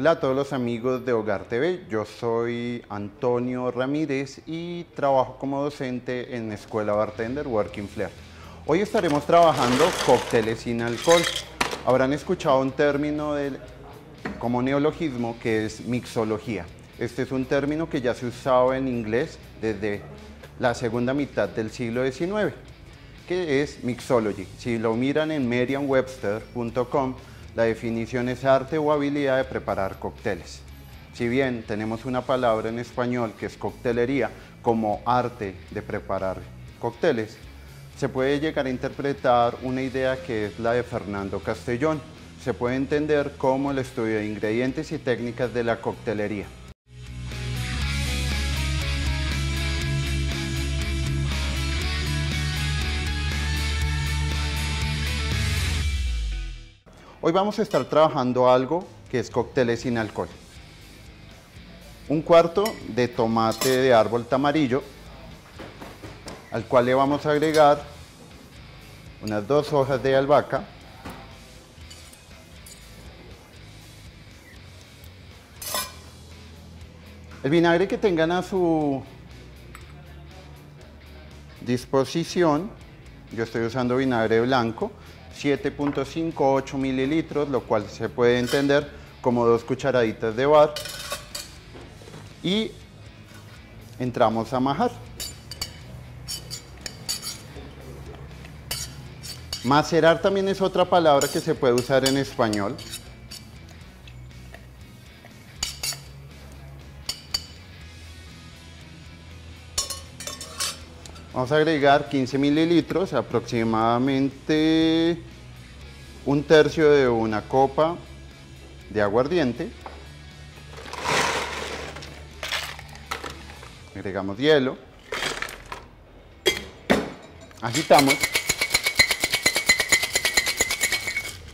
Hola a todos los amigos de Hogar TV, yo soy Antonio Ramírez y trabajo como docente en Escuela Bartender Working Flair. Hoy estaremos trabajando cócteles sin alcohol. Habrán escuchado un término como neologismo que es mixología. Este es un término que ya se usaba en inglés desde la segunda mitad del siglo XIX, que es mixology. Si lo miran en merriam-webster.com, la definición es arte o habilidad de preparar cócteles. Si bien tenemos una palabra en español que es coctelería como arte de preparar cócteles, se puede llegar a interpretar una idea que es la de Fernando Castellón. Se puede entender como el estudio de ingredientes y técnicas de la coctelería. Hoy vamos a estar trabajando algo que es cócteles sin alcohol. Un cuarto de tomate de árbol tamarillo, al cual le vamos a agregar unas dos hojas de albahaca, el vinagre que tengan a su disposición, yo estoy usando vinagre blanco, 7.58 mililitros, lo cual se puede entender como dos cucharaditas de bar. Y entramos a majar. Macerar también es otra palabra que se puede usar en español. Vamos a agregar 15 mililitros, aproximadamente un tercio de una copa de aguardiente. Agregamos hielo. Agitamos.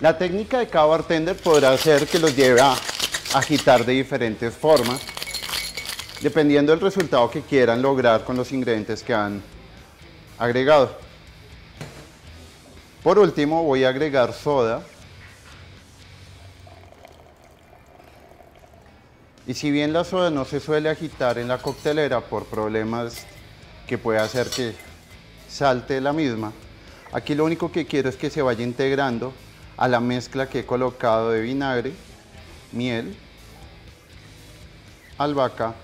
La técnica de cada bartender podrá hacer que los lleve a agitar de diferentes formas, dependiendo del resultado que quieran lograr con los ingredientes que han agregado. Por último voy a agregar soda. Y si bien la soda no se suele agitar en la coctelera por problemas que puede hacer que salte la misma, aquí lo único que quiero es que se vaya integrando a la mezcla que he colocado de vinagre, miel, albahaca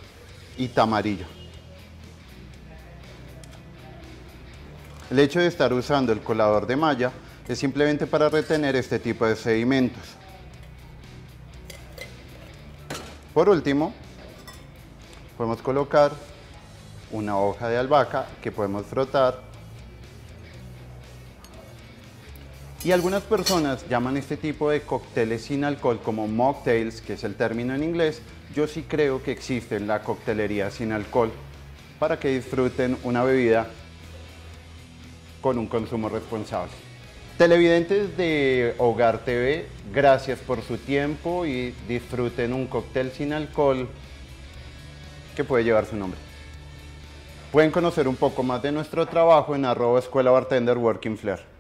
y tamarillo. El hecho de estar usando el colador de malla es simplemente para retener este tipo de sedimentos. Por último, podemos colocar una hoja de albahaca que podemos frotar. Y algunas personas llaman este tipo de cócteles sin alcohol como mocktails, que es el término en inglés. Yo sí creo que existe en la coctelería sin alcohol para que disfruten una bebida con un consumo responsable. Televidentes de Hogar TV, gracias por su tiempo y disfruten un cóctel sin alcohol que puede llevar su nombre. Pueden conocer un poco más de nuestro trabajo en arroba escuela bartender working flair.